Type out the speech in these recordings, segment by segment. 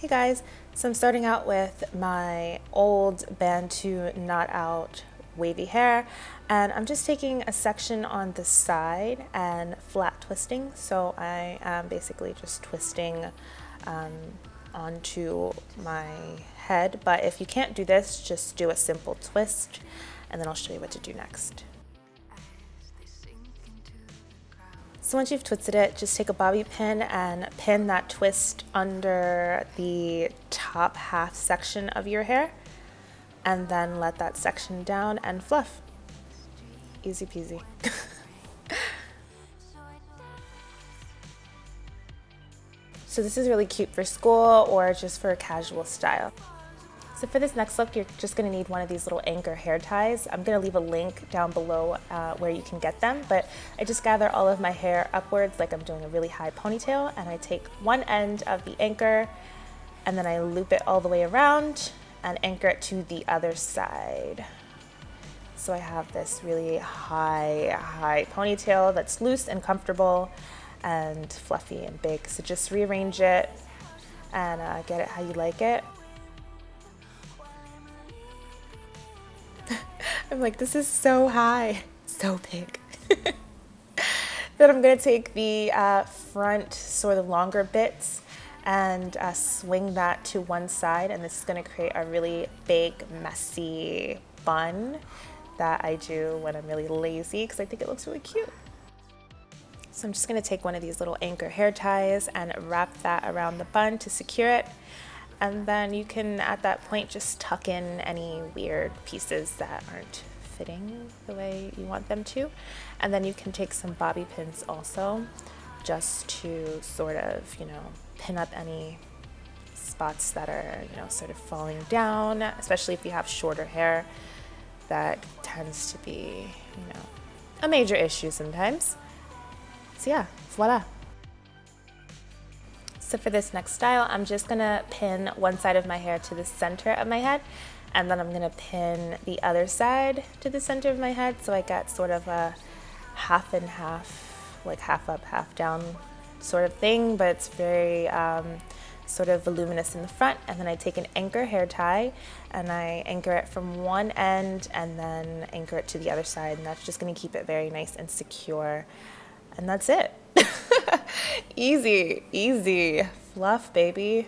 Hey guys, so I'm starting out with my old Bantu Knot Out wavy hair and I'm just taking a section on the side and flat twisting. So I am basically just twisting um, onto my head. But if you can't do this, just do a simple twist and then I'll show you what to do next. So once you've twisted it, just take a bobby pin and pin that twist under the top half section of your hair and then let that section down and fluff. Easy peasy. so this is really cute for school or just for a casual style. So for this next look, you're just gonna need one of these little anchor hair ties. I'm gonna leave a link down below uh, where you can get them, but I just gather all of my hair upwards like I'm doing a really high ponytail and I take one end of the anchor and then I loop it all the way around and anchor it to the other side. So I have this really high, high ponytail that's loose and comfortable and fluffy and big. So just rearrange it and uh, get it how you like it. I'm like, this is so high, so big. then I'm gonna take the uh, front sort of longer bits and uh, swing that to one side and this is gonna create a really big messy bun that I do when I'm really lazy because I think it looks really cute. So I'm just gonna take one of these little anchor hair ties and wrap that around the bun to secure it and then you can, at that point, just tuck in any weird pieces that aren't fitting the way you want them to. And then you can take some bobby pins also, just to sort of, you know, pin up any spots that are, you know, sort of falling down, especially if you have shorter hair. That tends to be, you know, a major issue sometimes. So yeah, voila. So for this next style, I'm just gonna pin one side of my hair to the center of my head, and then I'm gonna pin the other side to the center of my head so I get sort of a half and half, like half up, half down sort of thing, but it's very um, sort of voluminous in the front. And then I take an anchor hair tie and I anchor it from one end and then anchor it to the other side. And that's just gonna keep it very nice and secure. And that's it. Easy, easy. Fluff, baby.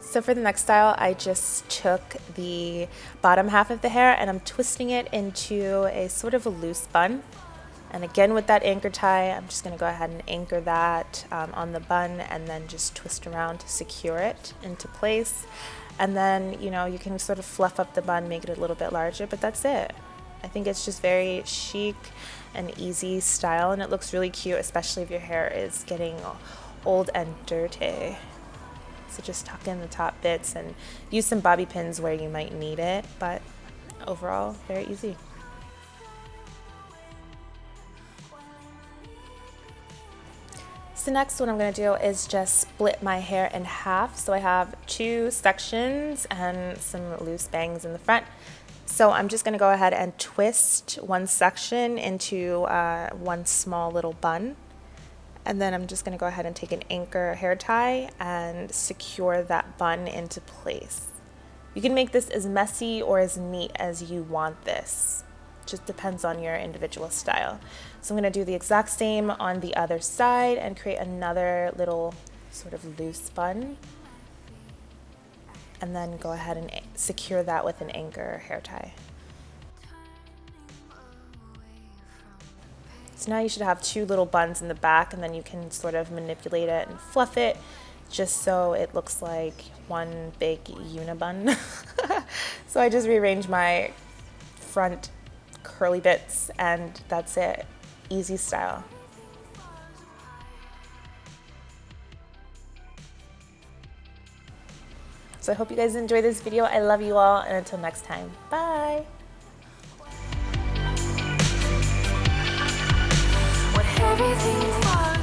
So for the next style, I just took the bottom half of the hair and I'm twisting it into a sort of a loose bun. And again with that anchor tie, I'm just gonna go ahead and anchor that um, on the bun and then just twist around to secure it into place. And then, you know, you can sort of fluff up the bun, make it a little bit larger, but that's it. I think it's just very chic and easy style and it looks really cute, especially if your hair is getting old and dirty. So just tuck in the top bits and use some bobby pins where you might need it, but overall, very easy. So next what I'm going to do is just split my hair in half. So I have two sections and some loose bangs in the front. So I'm just going to go ahead and twist one section into uh, one small little bun. And then I'm just going to go ahead and take an anchor hair tie and secure that bun into place. You can make this as messy or as neat as you want this. Just depends on your individual style. So I'm going to do the exact same on the other side and create another little sort of loose bun and then go ahead and secure that with an anchor hair tie. So now you should have two little buns in the back and then you can sort of manipulate it and fluff it just so it looks like one big unibun. so I just rearrange my front curly bits and that's it. Easy style. So I hope you guys enjoy this video. I love you all and until next time, bye. everything